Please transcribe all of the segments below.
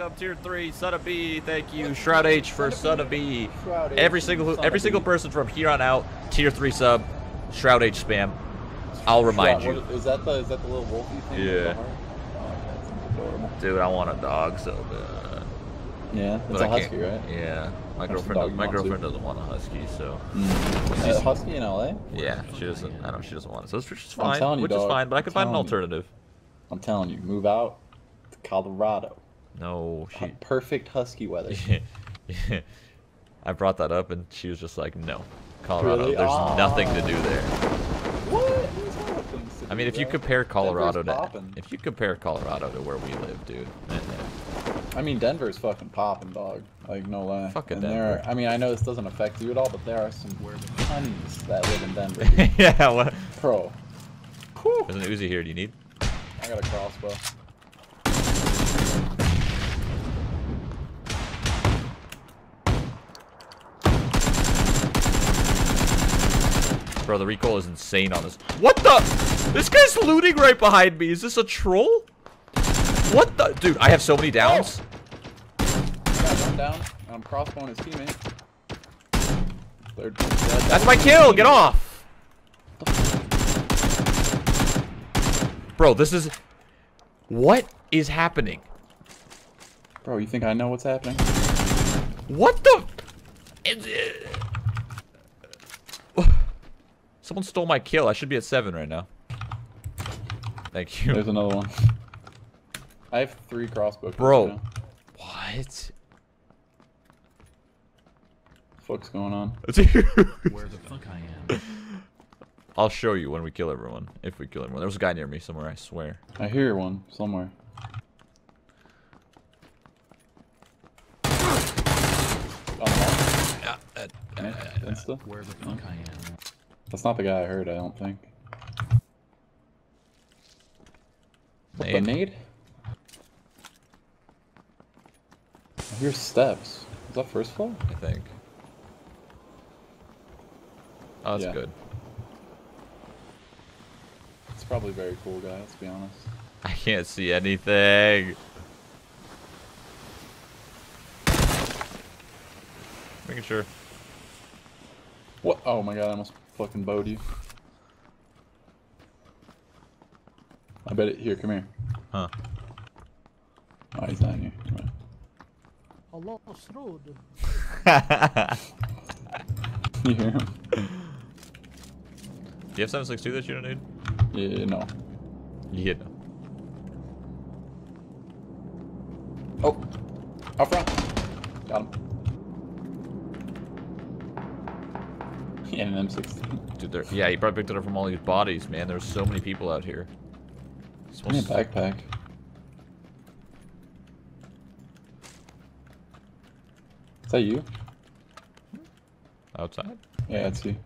welcome. Tier three, son of B. Thank you, Shroud H for son of B. Shroud H, Every single son every of single B. person from here on out, tier three sub, Shroud H spam. I'll remind What- you, what- Is that the is that the little wolfy thing? Yeah. Oh, dude. I want a dog so bad. Yeah, But it's a I husky, right? Yeah, my That's girlfriend. my girlfriend doesn't want a husky, so Mm. Uh, husky in LA? yeah, she doesn't. I know she doesn't want it, so it's I'm fine. telling you, which is fine, but I could find an telling you. alternative. I'm telling you, move out to Colorado. No, she. Perfect husky weather. I brought that up and she was just like, no. Colorado, Really? there's Ah. nothing to do there. what? There's a lot of things to I mean, if you compare Colorado to if you compare Colorado to where we live, dude. I mean, Denver's fucking popping, dog. Like, no lie. Fucking and there, Denver. I mean, I know this doesn't affect you at all, but there are some weird tons that live in Denver. yeah, what? Bro, There's an Uzi here. Do you need? I got a crossbow. Bro, the recoil is insane on this. What the? This guy's looting right behind me. Is this a troll? What the? Dude, I have so many downs. Oh. One down, I'm crossbowing his teammate. Third. That's my kill. Get off. Bro, this is... What is happening? Bro, you think I know what's happening? What the? Someone stole my kill. I should be at seven right now. Thank you. There's another one. I have three crossbow. kills Bro. now. What? Fuck's going on? Where the fuck I am. I'll show you when we kill everyone. If we kill everyone. There was a guy near me somewhere, I swear. I hear one somewhere. Oh, Yeah, uh, no. Insta? Where the fuck I am. That's not the guy I heard, I don't think. What, the Nade? I hear steps. Is that first floor? I think. Oh, that's Yeah. good. It's probably very cool guy, let's be honest. I can't see anything. Making sure. What? Oh my god, I almost fucking bowed you. I bet it. Here, come here. Huh. Oh, he's not here. Right. Allah Masrood. You hear him? Do you have 762 that you don't need? Yeah, no. Yeah. Oh! Dude, there- yeah, he probably picked it up from all these bodies, man. There's so many people out here. Give me a backpack. Is that you? Outside? Yeah, it's you.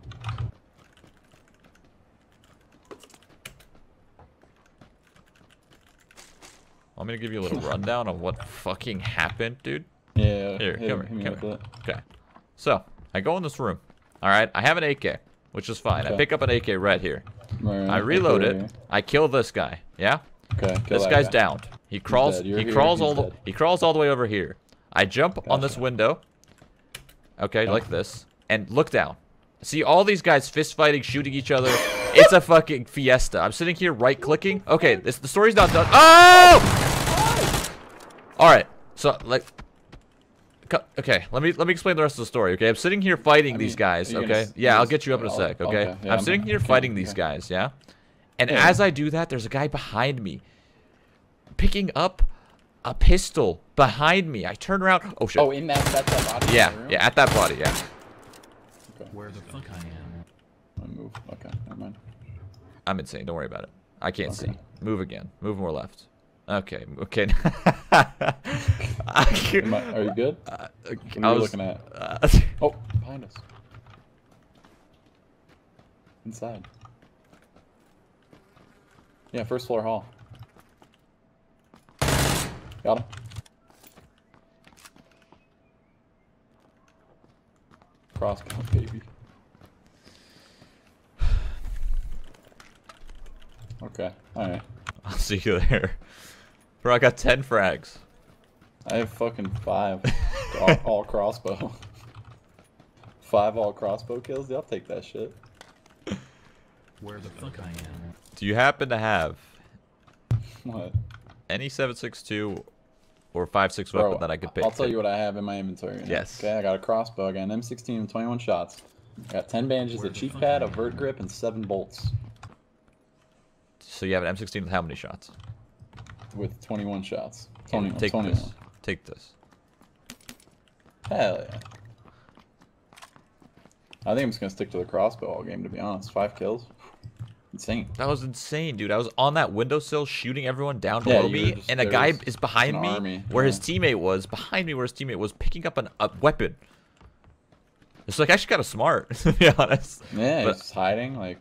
Want me to give you a little rundown of what fucking happened, dude? Yeah. Here, hit come here, come here. Okay. So, I go in this room. Alright, I have an AK, which is fine. I pick up an AK right here. Right, I reload okay, it. I kill this guy. Yeah? Okay, This guy's guy. downed. He crawls he here, crawls all the he crawls all the way over here. I jump on this window. Okay, Yeah. like this. And look down. See all these guys fist fighting, shooting each other. it's a fucking fiesta. I'm sitting here right clicking. Okay, this the story's not done. Oh! Alright. So like Okay, let me let me explain the rest of the story. Okay, I'm sitting here fighting I these guys. are gonna Okay, yeah, I'll get you up in a sec. oh, Okay, okay, yeah, I'm I'm- sitting here okay, fighting these guys. Yeah, and Yeah. as I do that, there's a guy behind me, picking up a pistol behind me. I turn around. Oh shit. Oh, in that, that's that body yeah, room? yeah, at that body. Yeah. Okay. Where the fuck I am. I move. Okay, never mind. I'm insane. Don't worry about it. I can't Okay. see. Move again. Move more left. Okay. Okay. I, are you good? Uh, What I are you was- looking at? uh, Oh, behind us. Inside. Yeah, first floor hall. Got him. Crossbow, baby. Okay, alright. I'll see you there. Bro, I got 10 frags. I have fucking five. all, all crossbow. five all crossbow kills. Yeah, I'll take that shit. Where the fuck I am? Do you happen to have What? any 762 or 5.6 Bro, weapon that I could pick? I'll tell you what I have in my inventory. right now. Yes. Okay, I got a crossbow. I got an M16 and 21 shots. I got 10 bandages, Where a the cheek pad, a a I? vert grip, and 7 bolts. So you have an M16 with how many shots? With 21 shots. Here, 21. take 21. this. Take this. Hell yeah. I think I'm just gonna stick to the crossbow all game, to be honest. Five kills. Insane. That was insane, dude. I was on that windowsill shooting everyone down below were me, and a guy is behind me army, where his teammate was. Behind me where his teammate was picking up an, a weapon. It's like I actually kind of smart, to be honest. Yeah, But he's just hiding. Like,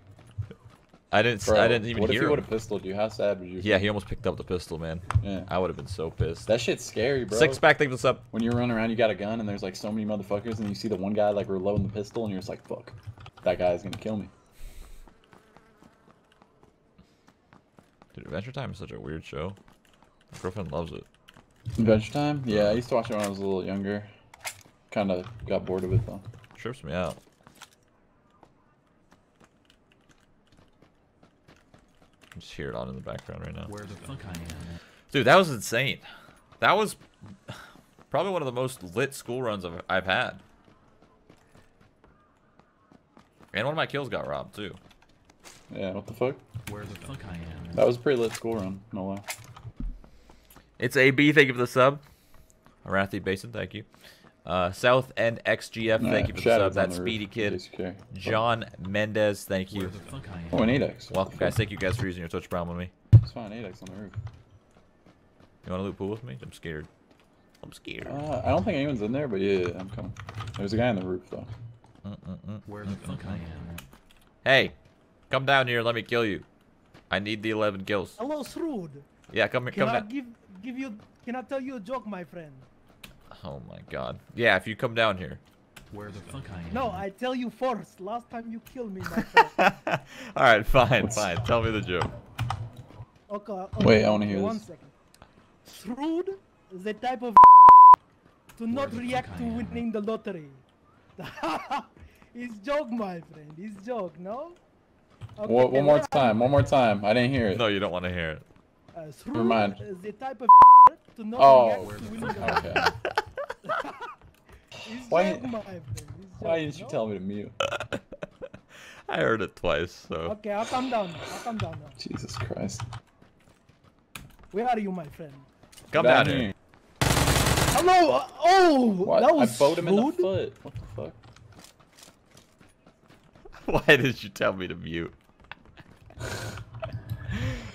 I didn't. bro, I didn't even what if hear he him. would have pistoled you? How sad would you? Yeah, he almost picked up the pistol, man. Yeah. I would have been so pissed. That shit's scary, bro. Six pack, think this up. When you're running around, you got a gun, and there's like so many motherfuckers, and you see the one guy like reloading the pistol, and you're just like, fuck, that guy's gonna kill me. Dude, Adventure Time is such a weird show. My girlfriend loves it. Adventure Time? Yeah, I used to watch it when I was a little younger. Kind of got bored of it though. Trips me out. I just hear it on in the background right now. Where the fuck I am? Dude, that was insane. That was probably one of the most lit school runs I've, I've had. And one of my kills got robbed too. Yeah, what the fuck? Where the fuck I am? That was a pretty lit school run, no lie. It's AB, thank you for the sub. Arathi Basin, thank you. Uh, South End XGF, thank you for the sub. That's Speedy Kid. Okay. John Mendez, thank you. the fuck I am? Oh, an 8x. Welcome, guys. Thank you guys for using your Twitch Prime with me. It's fine, 8x on the roof. You want to loot pool with me? I'm scared. I'm scared. Uh, I don't think anyone's in there, but yeah, I'm coming. There's a guy on the roof though. Where the fuck I am? Hey, come down here. Let me kill you. I need the 11 kills. Hello, Shrewd. Yeah, come here. Can Come I down. give give you? Can I tell you a joke, my friend? Oh my god. Yeah, if you come down here. Where the fuck I am? No, I tell you first. Last time you killed me, my friend. All right, fine, fine. Tell me the joke. Okay. okay Wait, I wanna hear one this. second. Shrewd is the type of to not react to winning the lottery. it's joke, my friend. It's joke, no? Okay, One, one more time, one more time. I didn't hear it. No, you don't want to hear it. Uh, Shrewd mind. is the type of to not Oh, react to winning. Okay. Why- joke, my friend. It's Why didn't you tell me to mute? I heard it twice, so. Okay, I'll come down. I'll come down now. Jesus Christ. Where are you, my friend? Come Down down, here. here. Hello. uh, Oh, What? that was I bowed him in the foot. What the fuck? Why did you tell me to mute?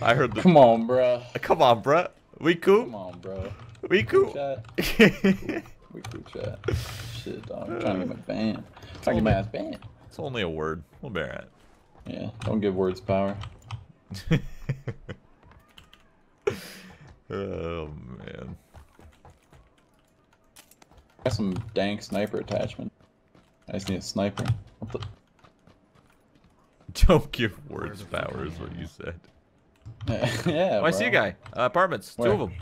I heard the. Come on, bro. Come on, bruh. We cool? Come on, bro. We cool? Chat. We cool chat. Shit, dog. I'm trying to get my ban. Trying to get my ass banned. it's only a word. We'll bear it. Yeah, don't give words power. oh, man. Got some dank sniper attachment. I just need a sniper. Don't give words power, is what you said. yeah. I see a guy. Uh, apartments. Where? Two of them.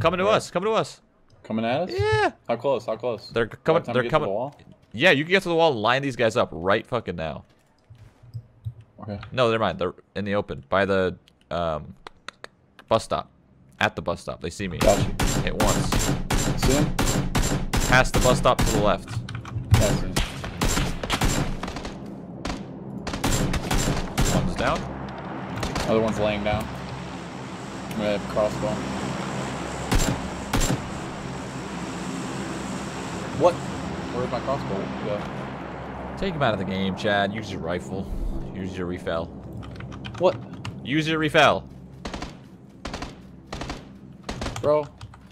Coming to Where? us. Coming to us. Coming at us? Yeah. How close? How close? They're coming. They're we get to the coming. wall? Yeah, you can get to the wall and line these guys up right fucking now. Okay. No, never mind. They're in the open by the um, bus stop. At the bus stop. They see me. Got you. Hit once. See him? Past the bus stop to the left. Yeah, I see him. One's down. Other one's laying down. I'm gonna have crossbow. What? Where's my crossbow? Yeah. Take him out of the game, Chad. Use your rifle. Use your refill. What? Use your refill. Bro,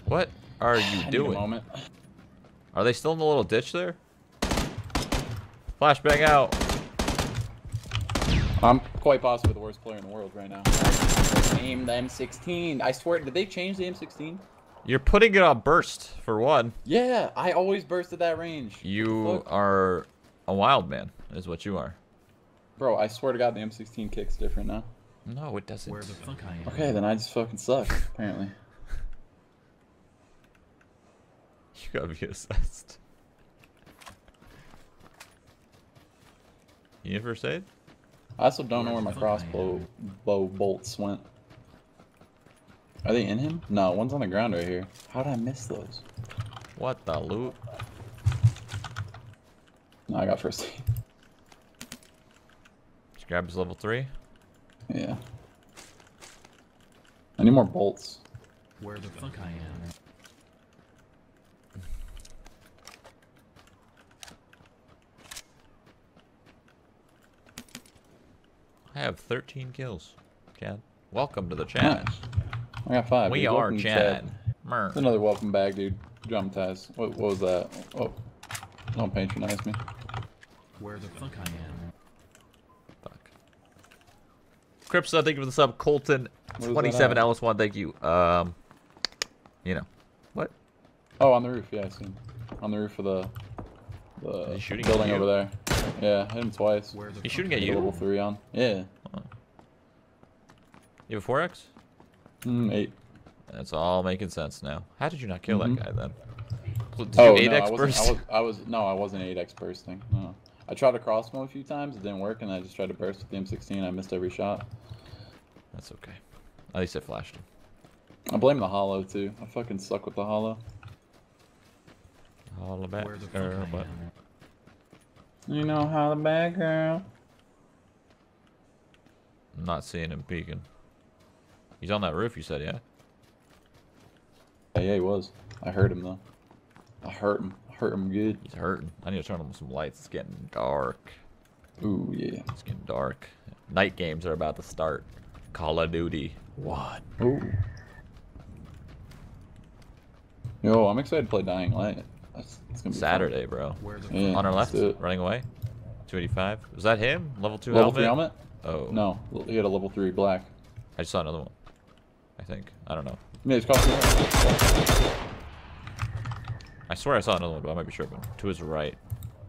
What are you doing? moment. Are they still in the little ditch there? Flashbang out. I'm quite possibly the worst player in the world right now. Aim the M16. I swear, did they change the M16? You're putting it on burst for one. Yeah, I always burst at that range. You Fuck. are a wild man, is what you are. Bro, I swear to God, the M16 kicks different now. No, it doesn't. Where the fuck I am? Okay, then I just fucking suck, apparently. You gotta be assessed. You need first aid? I also don't know where my the fuck I crossbow bow bolts went. Are they in him? No, one's on the ground right here. How did I miss those? What the loot? No, I got first aid. Just grab his level three. Yeah. I need more bolts. Where the fuck I am. I have 13 kills. Chad. Welcome to the chat. Nice. I got five. We dude. are Chad. Chad. Another welcome bag, dude. Traumatized. What, what was that? Oh, don't patronize me. Where the fuck I am. Fuck. Cripsa, thank you for the sub. Colton, What is 27 at? Ellis1, thank you. Um, you know. What? Oh, on the roof. Yeah, I see. On the roof of the, the shooting building over there. Yeah, hit him twice. Where the He's fuck shooting I at Hit you? Level three on. Yeah. You have a 4x? Mm, eight. That's all making sense now. How did you not kill Mhm. that guy then? Did Oh you no, 8x I wasn't, burst? I was, I was no, I wasn't eight X bursting. No, I tried to crossbow a few times, it didn't work, and I just tried to burst with the M16. I missed every shot. That's okay. At least I flashed him. I blame the hollow too. I fucking suck with the hollow. All about Where the fuck girl, I but am. You know how the bad girl. I'm not seeing him peeking. He's on that roof, you said, yeah? Yeah, yeah, he was. I heard him though. I hurt him. I hurt him good. He's hurting. I need to turn on some lights. It's getting dark. Ooh yeah. It's getting dark. Night games are about to start. Call of Duty. What? Ooh. Yo, I'm excited to play Dying Light. That's, that's gonna fun. Saturday, bro. Yeah, mm. on our left, do it. running away. 285. Was that him? Level 2 Level helmet? three helmet? Oh. No, he had a level three black. I just saw another one. I think. I don't know. Yeah, it's called. I swear I saw another one, but I might be sure. But to his right,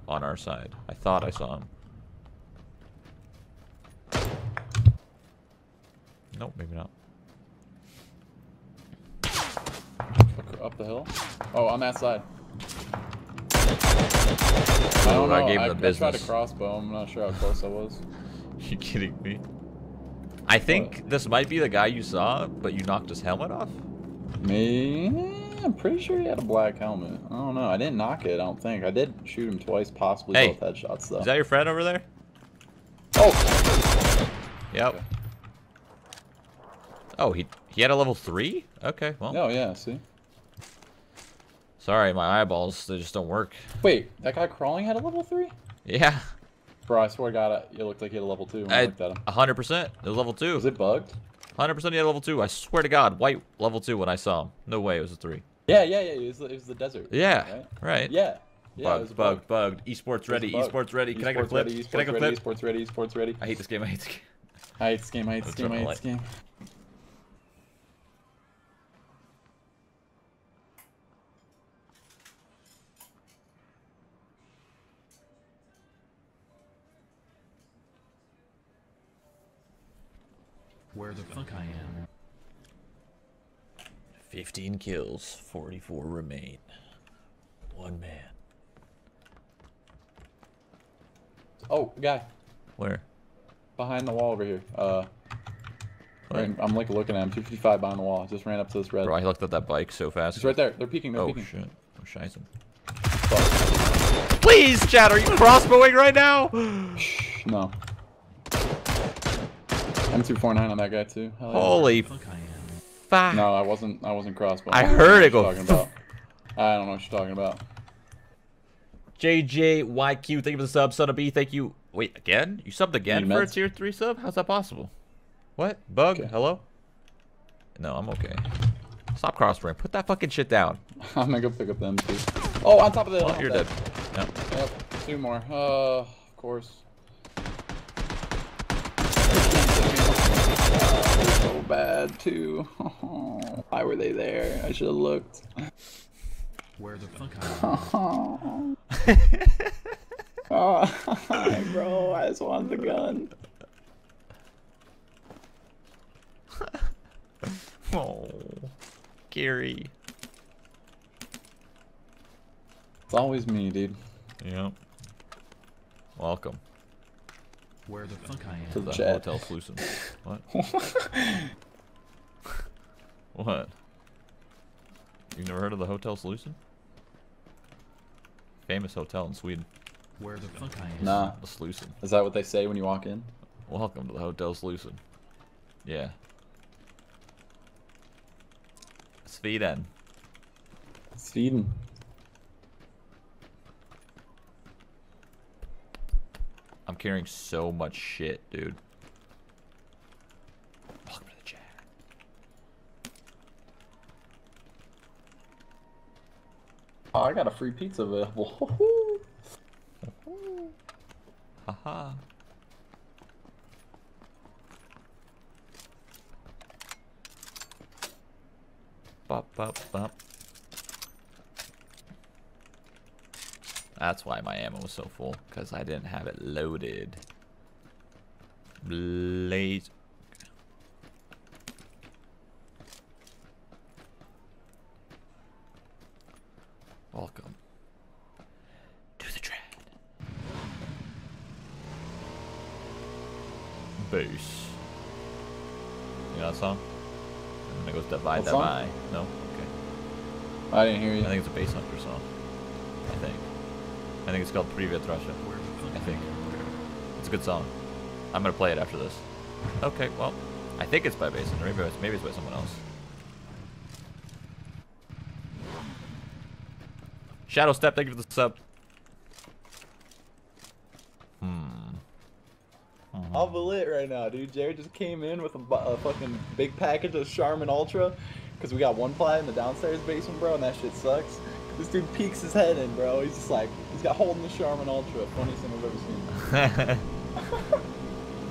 on our side. I thought I saw him. Nope, maybe not. Up the hill? Oh, on that side. I don't Ooh, I gave I, him the I tried to business. crossbow. I'm not sure how close I was. you kidding me? I think this might be the guy you saw, but you knocked his helmet off. Me? I'm pretty sure he had a black helmet. I don't know. I didn't knock it. I don't think. I did shoot him twice, possibly Hey, both headshots though. Is that your friend over there? Oh, Yep. Okay. Oh, he he had a level three. Okay, well, oh yeah. See. Sorry, my eyeballs they just don't work. Wait, that guy crawling had a level three? Yeah, Bro, I swear to God, it looked like he had a level two when I, I, looked at him. hundred percent. It was level two. Was it bugged? Hundred percent. He had level two. I swear to God, white level two when I saw him. No way, it was a three. Yeah, yeah, yeah. It was, it was the desert. Yeah, Right? right. Yeah. Yeah. bugged, a bugged, bugged. Esports ready. a. Esports ready. Can I get a clip? Ready, Can I get a esports ready, clip? Esports ready. Esports ready. I hate this game. I hate this game. I hate this game. I hate this game. I hate this game. Where the fuck I am. Fifteen kills. Forty-four remain. One man. Oh, guy Where? behind the wall over here. Uh, right- I'm like looking at him. 255 behind the wall. Just ran up to this red. Bro, I looked at that bike so fast. He's right there. They're peeking. They're Oh peeking. shit. Oh shizen. Fuck. Please, Chad, are you crossbowing right now? Shh, no. M249 on that guy too. Hell. Holy Fuck fuck. No, I wasn't. I wasn't crossbow. I don't heard it you're go Talking about. I don't know what you're talking about. JJYQ, thank you for the sub. Son of B, thank you. Wait, again? You subbed again Need for a tier 3 sub? How's that possible? What? Bug? Okay. Hello? No, I'm okay. Stop crossbowing. Put that fucking shit down. I'm gonna go pick up the M2. Oh, on top of the. Oh, you're dead. No. Yep. Two more. Uh, of course. Uh, so bad too. Why were they there? I should have looked. Where the fuck. Oh, hi, bro. I just wanted the gun. Oh, Gary. It's always me, dude. Yep. Welcome Where the fuck I To am. the the chat. Hotel Slusen. What? what? You've never heard of the Hotel Slusen? Famous hotel in Sweden. Where the fuck I am. Nah. The Slusen. Is that what they say when you walk in? Welcome to the Hotel Slusen. Yeah. Sweden. Sweden. I'm carrying so much shit, dude. Welcome to the chat. Oh, I got a free pizza available. Haha. Bop, bop, bop. That's why my ammo was so full, because I didn't have it loaded. Blaze. Welcome to the trad. Bass. You know that song? And then it goes divide, song? divide. No? Okay. I didn't hear you. I think it's a Basshunter song. I think. I think it's called Privet Russia. Where the fuck I I think. It's a good song. I'm gonna play it after this. Okay, well, I think it's by Basshunter. Maybe it's, maybe it's by someone else. Shadow Step, thank you for the sub. Hmm. I'm lit right now, dude. Jared just came in with a, a fucking big package of Charmin Ultra. Because we got one ply in the downstairs basement, bro, and that shit sucks. This dude peeks his head in, bro. He's just like, he's got holding the Charmin Ultra. Funniest thing I've ever seen.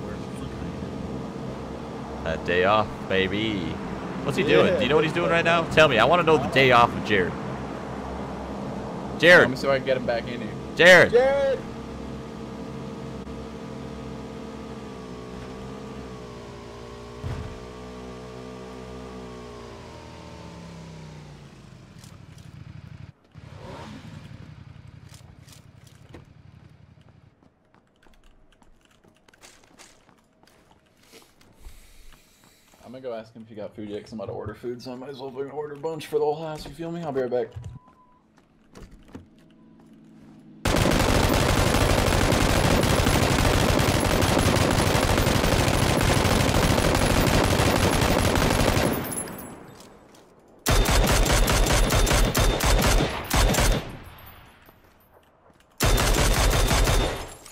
Where the fuck I am. That day off, baby. What's he doing? Do you know what he's doing right now? Tell me. I want to know the day off of Jared. Jared. Let me see if I can get him back in here. Jared. Jared! Ask him if he got food yet, cause I'm about to order food, so I might as well order a bunch for the whole house. You feel me? I'll be right back.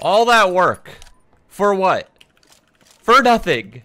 All that work. For what? For nothing.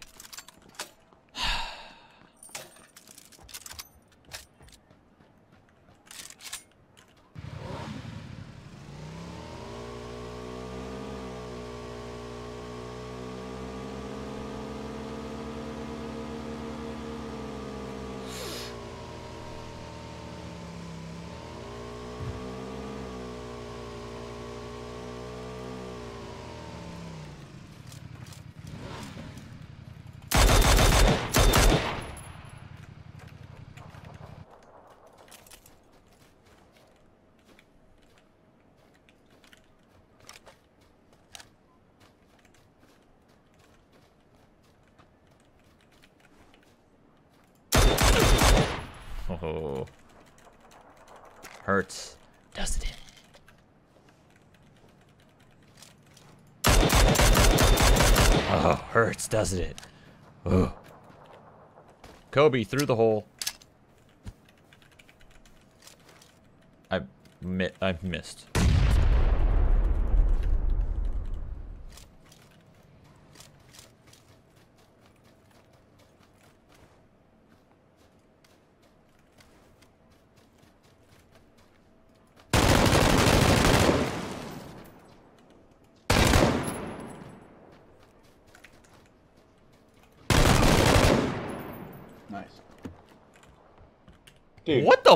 Oh. Hurts. Doesn't it? Oh, hurts, doesn't it? Oh. Kobe through the hole. I mi I missed.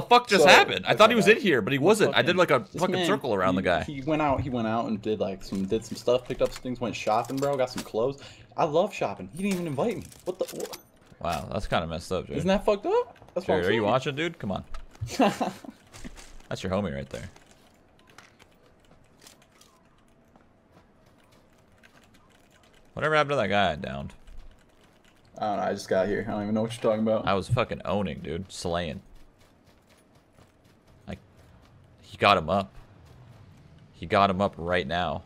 the fuck just so, happened? I thought he was in here, but he wasn't. Fucking, I did like a fucking man, circle around he, the guy. He went out. He went out and did like some did some stuff, picked up some things, went shopping, bro. Got some clothes. I love shopping. He didn't even invite me. What the? What? Wow, that's kind of messed up, dude. Isn't that fucked up? That's are you watching, dude? Come on. that's your homie right there. Whatever happened to that guy I downed? I don't know. I just got here. I don't even know what you're talking about. I was fucking owning, dude. Slaying he got him up. He got him up right now.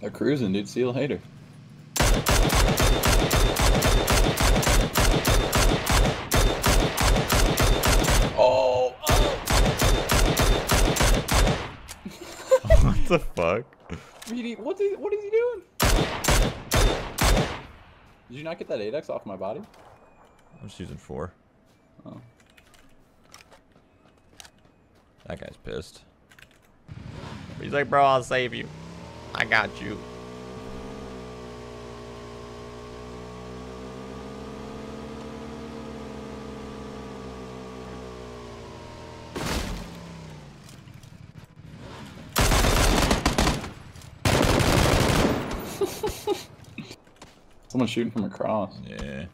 They're cruising, dude. See you later. Oh, what the fuck? What is, what is he doing? Did you not get that 8x off my body? I'm just using four. Oh. That guy's pissed. He's like, bro, I'll save you. I got you. Someone's shooting from across. Yeah.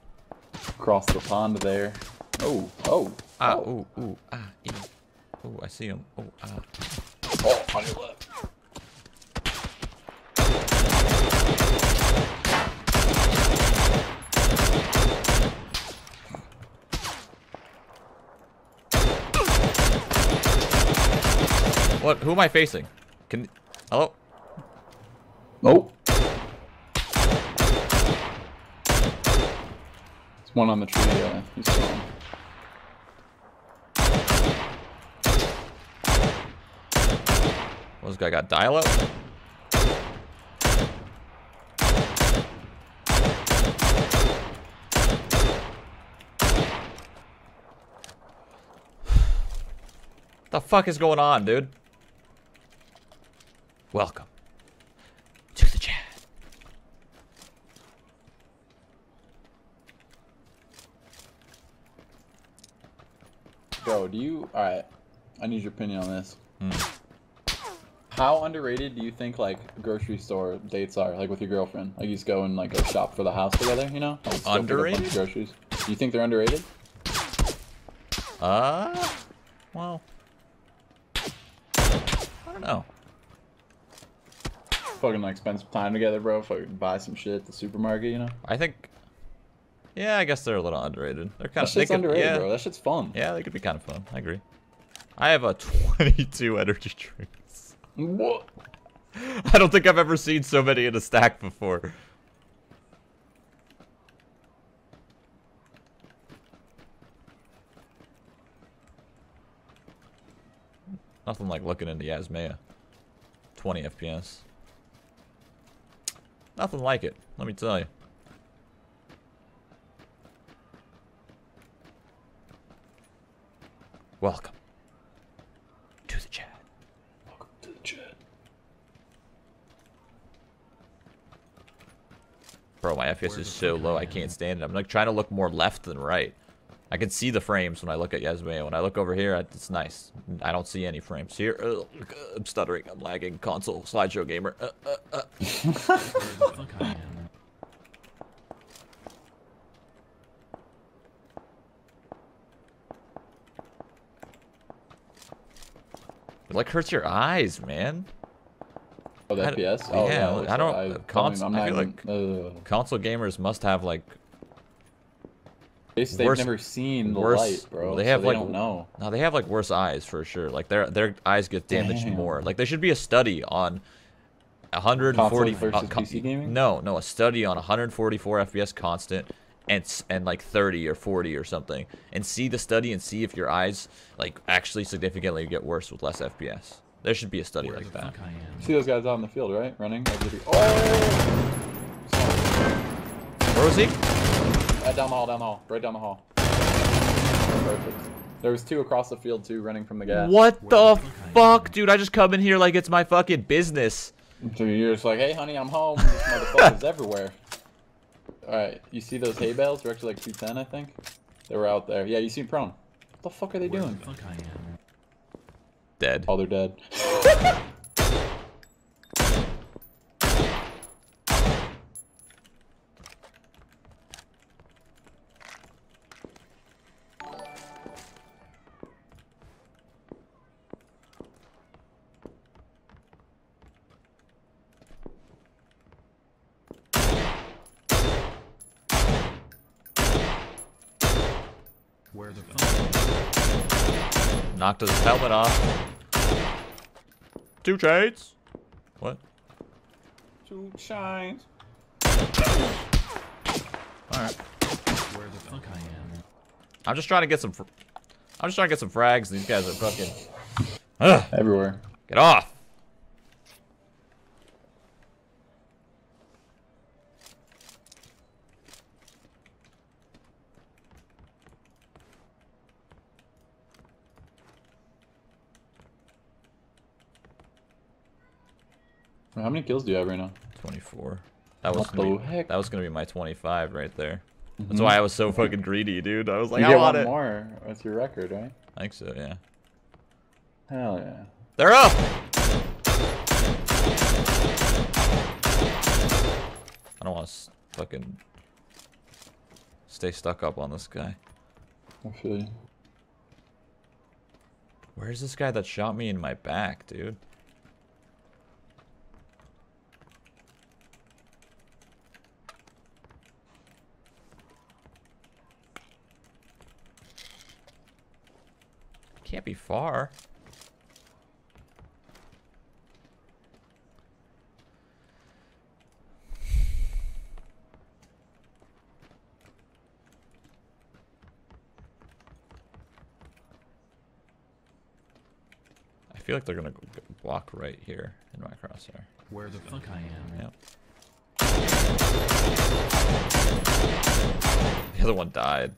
Across the pond there. Oh, oh. Ah, oh. ooh, ooh, ee. Ooh, I see him. Oh, ah. Oh, on your left. What? Who am I facing? Can. Hello? Nope. There's one on the tree, yeah. He's still on. What, this guy got dial up? The fuck is going on, dude? Welcome to the chat. Go, do you... Alright. I need your opinion on this. Hmm. How underrated do you think, like, grocery store dates are? Like, with your girlfriend? Like, you just go and, like, go shop for the house together, you know? Like, just go pick up a bunch of Underrated? Groceries. Do you think they're underrated? Uh, well, I don't know. Fucking, like, spend some time together, bro. Fucking buy some shit at the supermarket, you know? I think, yeah, I guess they're a little underrated. They're kind That of they shit's could- underrated, yeah, bro. That shit's fun. Yeah, they could be kind of fun. I agree. I have a 22 energy drinks. What? I don't think I've ever seen so many in a stack before. Nothing like looking into Yasnaya. 20 FPS. Nothing like it, let me tell you. Welcome to the chat. Welcome to the chat. Bro, my FPS is so low, I can't stand it. I'm like trying to look more left than right. I can see the frames when I look at Yasnaya. When I look over here, it's nice. I don't see any frames. Here, uh, I'm stuttering. I'm lagging. Console, slideshow gamer. Uh, uh, uh. Where the fuck I am. It like hurts your eyes, man. Oh, the I FPS? Oh, yeah. I don't- uh, I, cons- I'm I feel even, ugh. Console gamers must have like They, they've worse- never seen the worse- light, bro. they so have, they like, don't know. No, they have like worse eyes for sure. Like their their eyes get damaged Damn. more. Like there should be a study on 140 Console versus uh, PC gaming? No, no, a study on 144 FPS constant and and like 30 or 40 or something, and see the study and see if your eyes like actually significantly get worse with less FPS. There should be a study Where like that. fuck I am. See those guys out in the field, right? Running. Like, oh! Where was he? Uh, down the hall, down the hall. Right down the hall. Perfect. There was two across the field, too, running from the gas. What the the fuck I am. fuck, dude? I just come in here like it's my fucking business. So you're just like, hey, honey, I'm home. This motherfucker's everywhere. Alright, you see those hay bales? They're actually like 210, I think. They were out there. Yeah, you see prone. What the fuck are they Where doing? the fuck I am dead. Oh, they're dead. Where the Knocked his helmet off. Two trades. What? Two shines. Alright. Where the fuck I am? I'm just trying to get some. Fr I'm just trying to get some frags. These guys are fucking. Ugh, Everywhere. get off. How many kills do you have right now? 24. That was gonna the be, heck? that was gonna be my 25 right there. That's Mhm. why I was so fucking greedy, dude. I was like, you I get want one it. more. That's your record, right? I think so, yeah. Hell yeah. They're up. I don't want to fucking stay stuck up on this guy. I feel you. Where's this guy that shot me in my back, dude? Can't be far. I feel like they're gonna go- go- right here in my crosshair. Where the fuck I am? Yep. The other one died.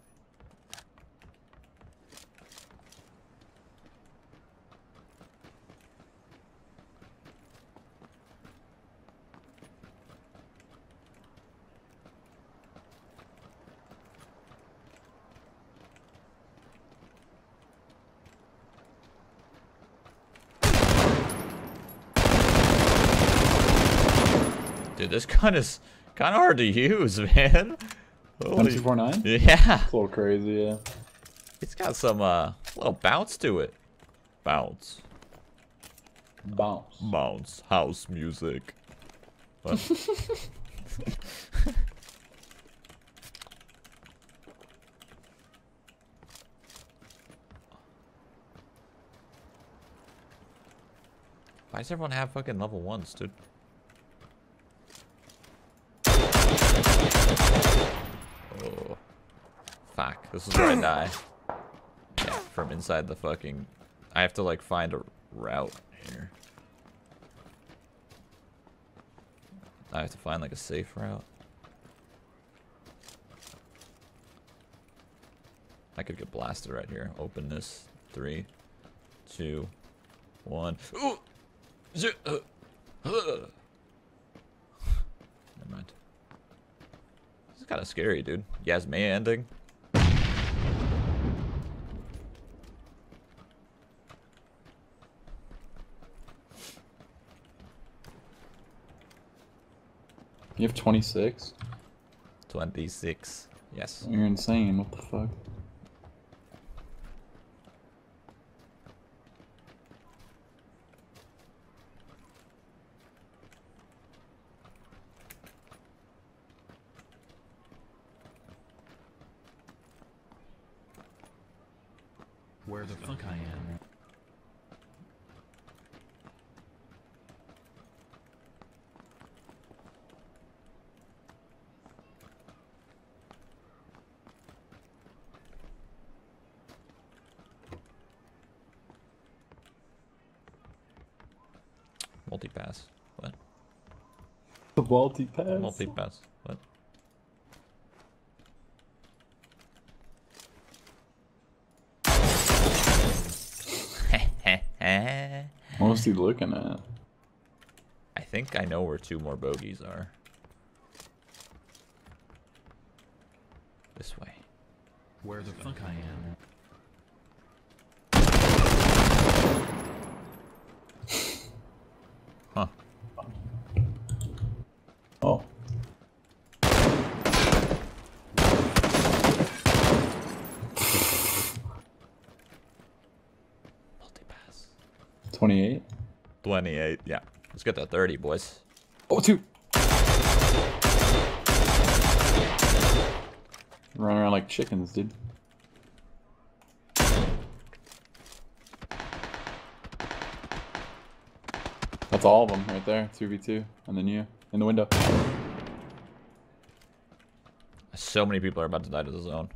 This gun is kind of hard to use, man. Holy- M249? Yeah, It's a little crazy, yeah. it's got some uh little bounce to it. Bounce, Bounce. bounce, house music. Why does everyone have fucking level ones, dude? Oh. Fuck. This is where I die. Yeah, from inside the fucking... I have to, like, find a route here. I have to find, like, a safe route. I could get blasted right here. Open this. Three, two, one. Ooh! Uh, uh. Never mind. This is kind of scary, dude. Yasnaya ending. You have 26? 26. Yes. You're insane. What the fuck? Where the fuck I am? Multi-pass. What? The multi pass. Multi-pass. What? I What was he looking at? I think I know where two more bogeys are. This way. Where the fuck I am? 28. 28, yeah. Let's get to 30, boys. Oh, two. Run around like chickens, dude. That's all of them right there. 2v2. And then you. In the window. So many people are about to die to the zone.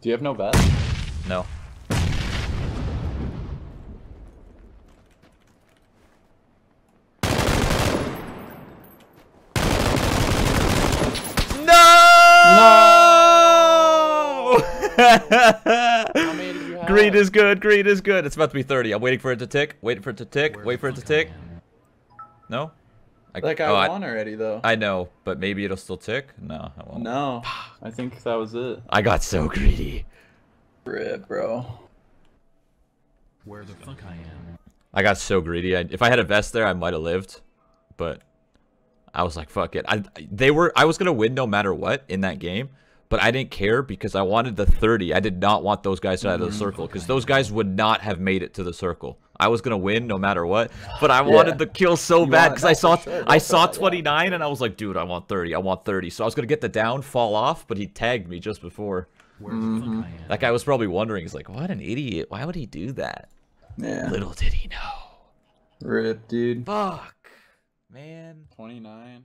Do you have no vest? No. Green is good. Green is good. It's about to be 30. I'm waiting for it to tick. Waiting for it to tick. Where Wait for it to tick. am. No? I, That guy oh, I- won already, though. I know, but maybe it'll still tick. No, I won't. No. I think that was it. I got so greedy. Rip, bro. Where the fuck I am. I got so greedy. I, if I had a vest there, I might have lived, but I was like, "Fuck it." I they were. I was gonna win no matter what in that game, but I didn't care because I wanted the 30. I did not want those guys out of the circle because those guys would not have made it to the circle. I was gonna win no matter what, but I wanted the kill so You bad because I saw sure. I saw that, yeah. 29 and I was like, "Dude, I want 30. I want 30." So I was gonna get the down, fall off, but he tagged me just before. Where Mm-hmm. fuck I am. That guy was probably wondering. He's like, "What an idiot! Why would he do that?" Yeah. Little did he know. Rip, dude. Fuck, man. 29.